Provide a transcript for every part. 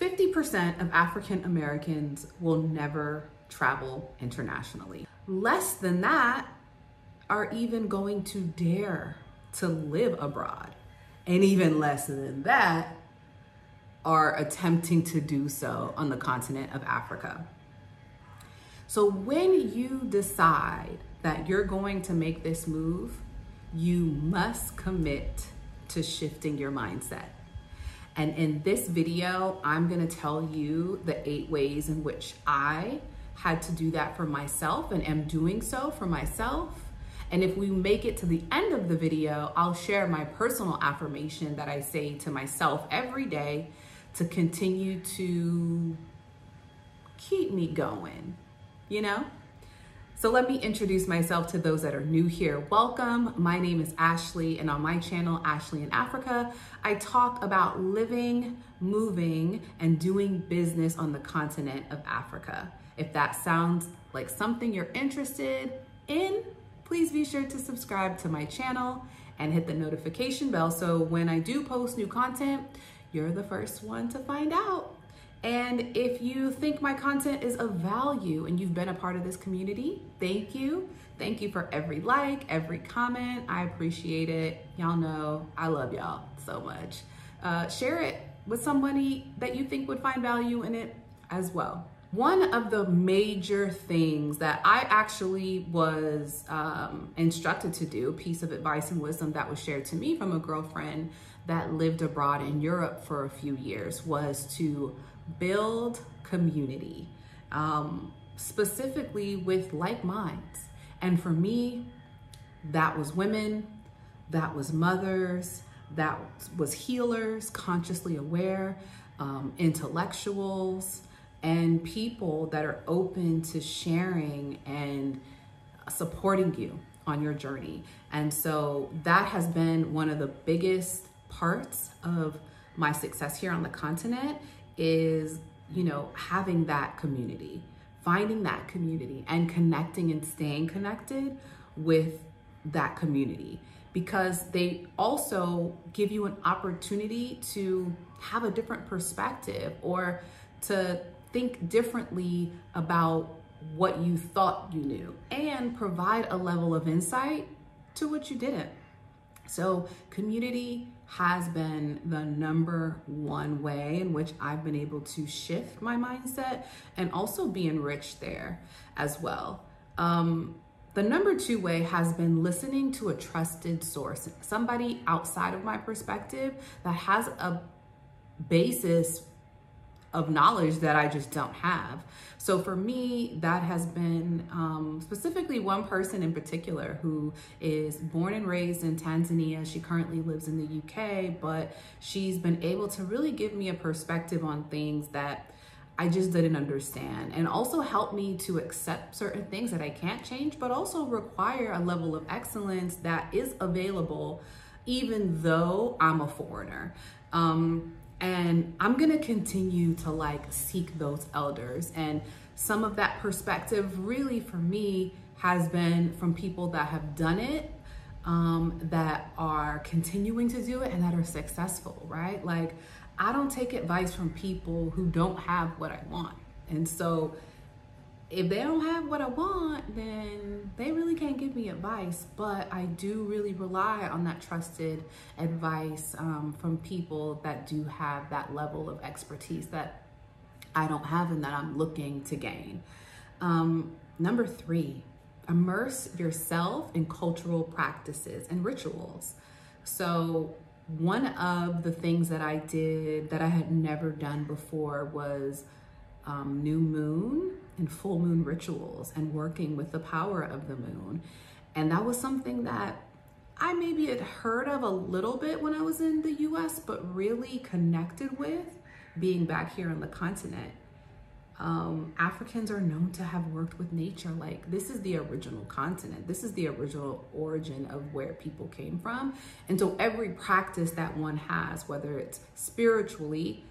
50% of African Americans will never travel internationally. Less than that are even going to dare to live abroad. And even less than that are attempting to do so on the continent of Africa. So when you decide that you're going to make this move, you must commit to shifting your mindset. And in this video, I'm gonna tell you the eight ways in which I had to do that for myself and am doing so for myself. And if we make it to the end of the video, I'll share my personal affirmation that I say to myself every day to continue to keep me going, you know? So let me introduce myself to those that are new here. Welcome. My name is Ashley, and on my channel, Ashley in Afrika, I talk about living, moving, and doing business on the continent of Africa. If that sounds like something you're interested in, please be sure to subscribe to my channel and hit the notification bell so when I do post new content, you're the first one to find out. And if you think my content is of value and you've been a part of this community, thank you. Thank you for every like, every comment. I appreciate it. Y'all know I love y'all so much. Uh, share it with somebody that you think would find value in it as well. One of the major things that I actually was um, instructed to do, piece of advice and wisdom that was shared to me from a girlfriend that lived abroad in Europe for a few years, was to build community, um, specifically with like minds. And for me, that was women, that was mothers, that was healers, consciously aware, um, intellectuals, and people that are open to sharing and supporting you on your journey. And so that has been one of the biggest parts of my success here on the continent is, you know, having that community, finding that community and connecting and staying connected with that community because they also give you an opportunity to have a different perspective or to think differently about what you thought you knew and provide a level of insight to what you didn't. So, community has been the number one way in which I've been able to shift my mindset and also be enriched there as well. Um, the number two way has been listening to a trusted source, somebody outside of my perspective that has a basis of knowledge that I just don't have. So for me, that has been um, specifically one person in particular who is born and raised in Tanzania. She currently lives in the UK, but she's been able to really give me a perspective on things that I just didn't understand and also help me to accept certain things that I can't change, but also require a level of excellence that is available even though I'm a foreigner. Um, and I'm going to continue to like seek those elders. And some of that perspective really for me has been from people that have done it, um, that are continuing to do it and that are successful, right? Like I don't take advice from people who don't have what I want. And so if they don't have what I want, then they really can't give me advice. But I do really rely on that trusted advice um, from people that do have that level of expertise that I don't have and that I'm looking to gain. Um, number three, immerse yourself in cultural practices and rituals. So, one of the things that I did that I had never done before was um, new moon and full moon rituals and working with the power of the moon. And that was something that I maybe had heard of a little bit when I was in the US, but really connected with being back here on the continent. Um, Africans are known to have worked with nature. Like, this is the original continent. This is the original origin of where people came from. And so, every practice that one has, whether it's spiritually,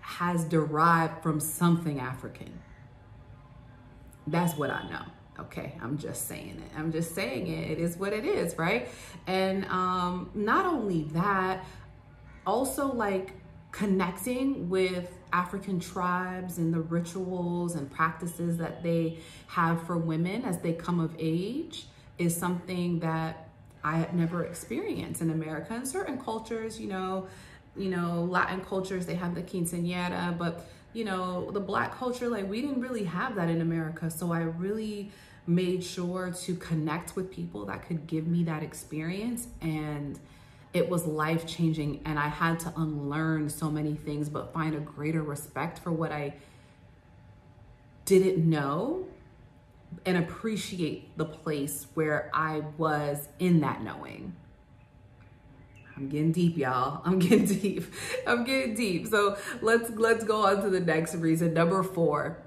has derived from something African. That's what I know. Okay, I'm just saying it. I'm just saying it. It is what it is, right? And um, not only that, also like connecting with African tribes and the rituals and practices that they have for women as they come of age is something that I had never experienced in America. In certain cultures, you know, you know, Latin cultures, they have the quinceañera, but you know, the black culture, like we didn't really have that in America. So I really made sure to connect with people that could give me that experience and it was life changing and I had to unlearn so many things but find a greater respect for what I didn't know and appreciate the place where I was in that knowing. I'm getting deep, y'all. I'm getting deep. I'm getting deep. So let's let's go on to the next reason. Number four,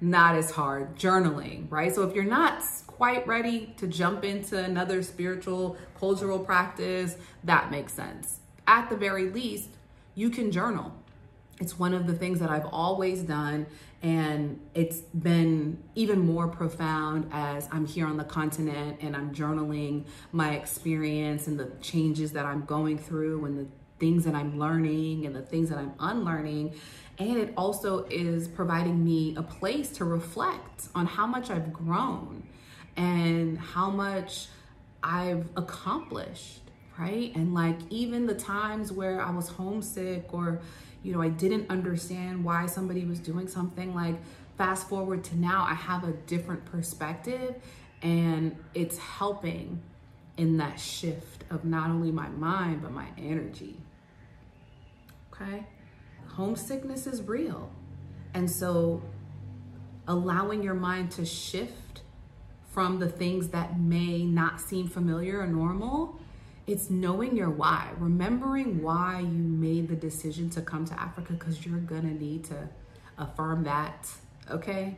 not as hard. Journaling, right? So if you're not quite ready to jump into another spiritual, cultural practice, that makes sense. At the very least, you can journal. It's one of the things that I've always done, and it's been even more profound as I'm here on the continent and I'm journaling my experience and the changes that I'm going through and the things that I'm learning and the things that I'm unlearning. And it also is providing me a place to reflect on how much I've grown and how much I've accomplished, right? And like even the times where I was homesick or, you know, I didn't understand why somebody was doing something, like fast forward to now, I have a different perspective and it's helping in that shift of not only my mind, but my energy. Okay? Homesickness is real. And so allowing your mind to shift from the things that may not seem familiar or normal, it's knowing your why, remembering why you made the decision to come to Africa because you're gonna need to affirm that, okay?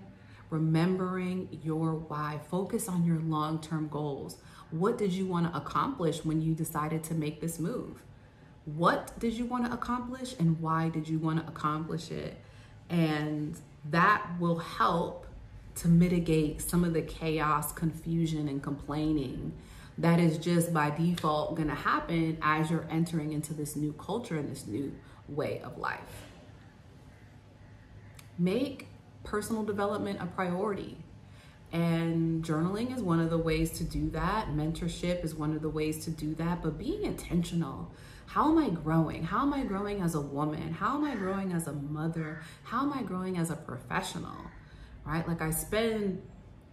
Remembering your why. Focus on your long term goals. What did you wanna accomplish when you decided to make this move? What did you wanna accomplish and why did you wanna accomplish it? And that will help to mitigate some of the chaos, confusion, and complaining that is just by default going to happen as you're entering into this new culture and this new way of life. Make personal development a priority. And journaling is one of the ways to do that. Mentorship is one of the ways to do that. But being intentional how am I growing? How am I growing as a woman? How am I growing as a mother? How am I growing as a professional? right? Like I spend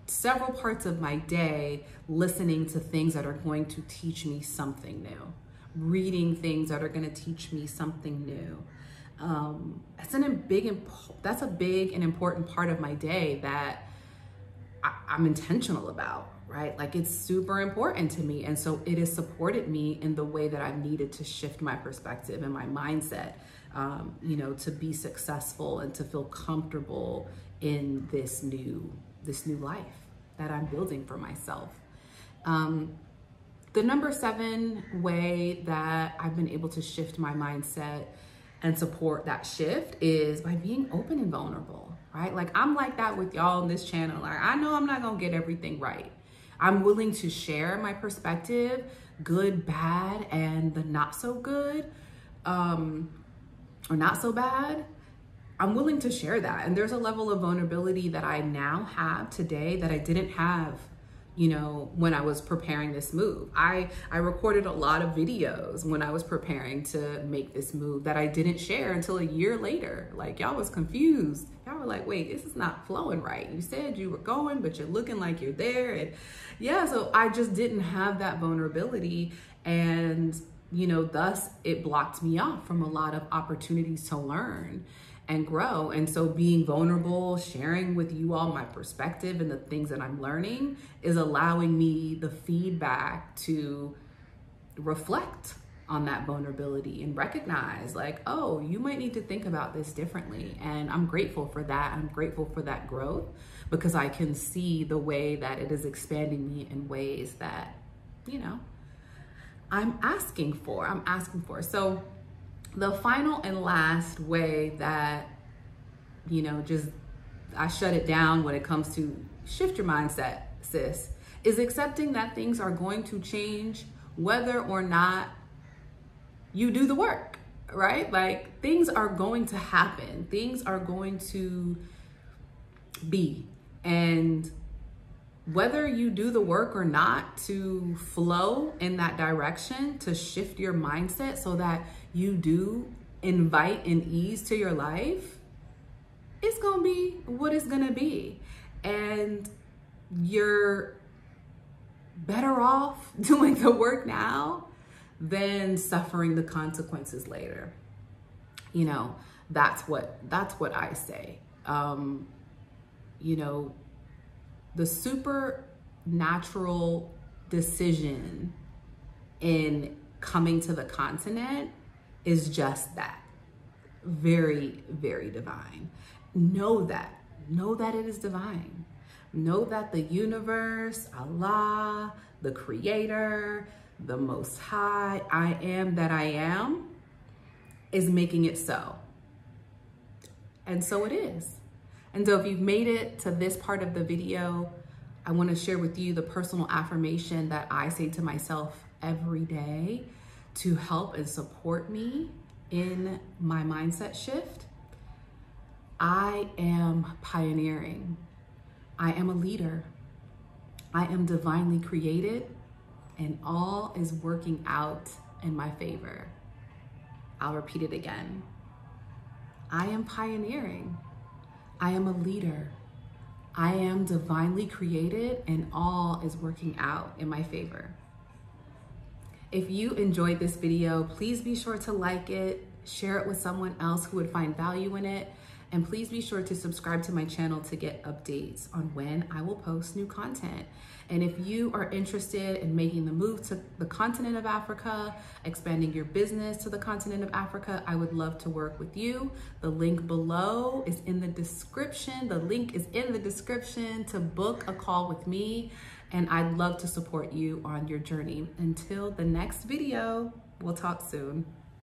several parts of my day listening to things that are going to teach me something new, reading things that are going to teach me something new. Um, that's an a big that's a big and important part of my day that I, I'm intentional about, right? Like it's super important to me, and so it has supported me in the way that I've needed to shift my perspective and my mindset. Um, you know, to be successful and to feel comfortable in this new this new life that I'm building for myself. Um, the number seven way that I've been able to shift my mindset and support that shift is by being open and vulnerable, right? Like I'm like that with y'all on this channel. Like I know I'm not gonna get everything right. I'm willing to share my perspective, good, bad, and the not so good, um, or not so bad. I'm willing to share that. And there's a level of vulnerability that I now have today that I didn't have, you know, when I was preparing this move. I I recorded a lot of videos when I was preparing to make this move that I didn't share until a year later. Like y'all was confused. Y'all were like, "Wait, this is not flowing right. You said you were going, but you're looking like you're there." And yeah, so I just didn't have that vulnerability and you know, thus it blocked me off from a lot of opportunities to learn and grow. And so being vulnerable, sharing with you all my perspective and the things that I'm learning is allowing me the feedback to reflect on that vulnerability and recognize like, oh, you might need to think about this differently. And I'm grateful for that. I'm grateful for that growth because I can see the way that it is expanding me in ways that, you know, I'm asking for. I'm asking for. So the final and last way that, you know, just I shut it down when it comes to shift your mindset, sis, is accepting that things are going to change whether or not you do the work, right? Like things are going to happen, things are going to be. And whether you do the work or not to flow in that direction, to shift your mindset so that you do invite an ease to your life, it's gonna be what it's gonna be. And you're better off doing the work now than suffering the consequences later. You know, that's what that's what I say. Um, you know, the supernatural decision in coming to the continent is just that. Very, very divine. Know that. Know that it is divine. Know that the universe, Allah, the creator, the most high, I am that I am, is making it so. And so it is. And so if you've made it to this part of the video, I want to share with you the personal affirmation that I say to myself every day to help and support me in my mindset shift. I am pioneering. I am a leader. I am divinely created and all is working out in my favor. I'll repeat it again. I am pioneering. I am a leader. I am divinely created and all is working out in my favor. If you enjoyed this video, please be sure to like it, share it with someone else who would find value in it, and please be sure to subscribe to my channel to get updates on when I will post new content. And if you are interested in making the move to the continent of Africa, expanding your business to the continent of Africa, I would love to work with you. The link below is in the description. The link is in the description to book a call with me. And I'd love to support you on your journey. Until the next video, we'll talk soon.